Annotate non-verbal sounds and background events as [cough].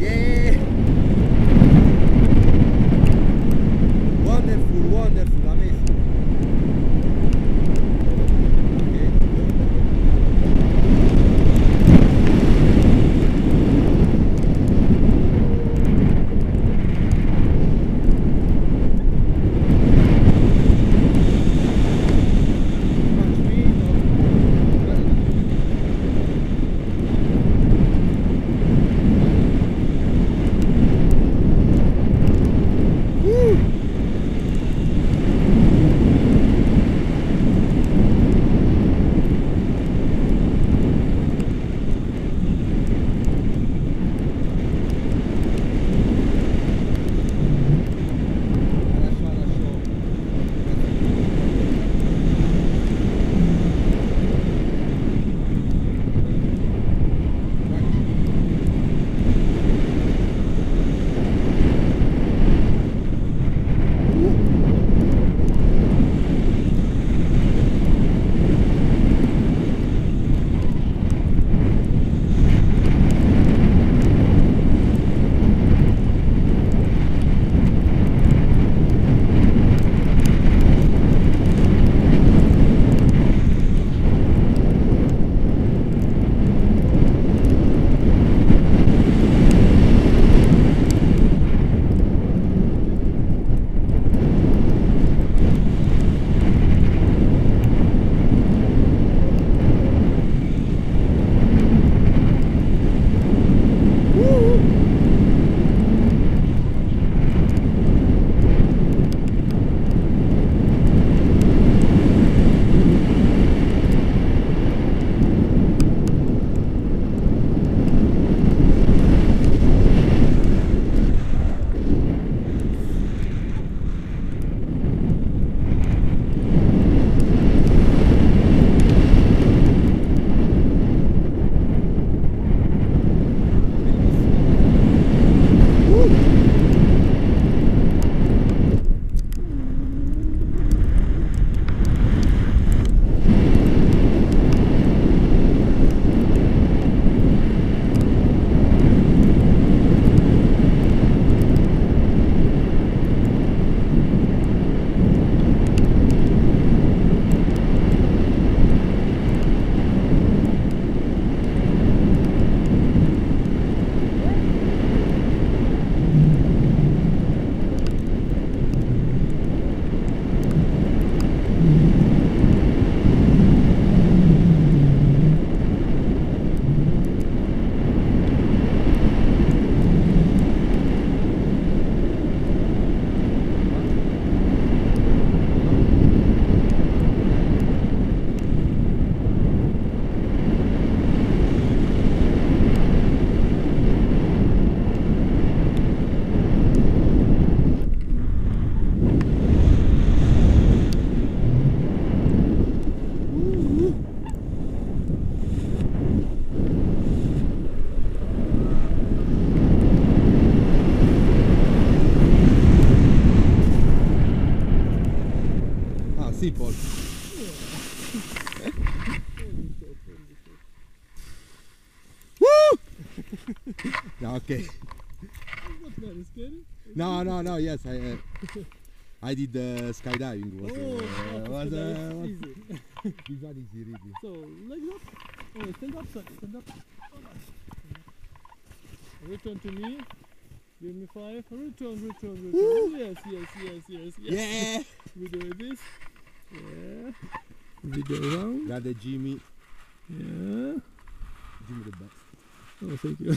Yeah. [laughs] Woo! Yeah, okay. Not very scary. No, no, no. Yes, I, uh, I did uh, skydiving. Was, Oh, uh, was, so uh, was easy. [laughs] this one easy, really. So legs up. Oh, stand up. Stand up. Return to me. Give me five. Return, return, return. Woo! Yes, yes, yes, yes, yes. Yeah. We do this. Yeah. Video go around. Grande Jimmy. Yeah. Jimmy the best. Oh, thank you. [laughs]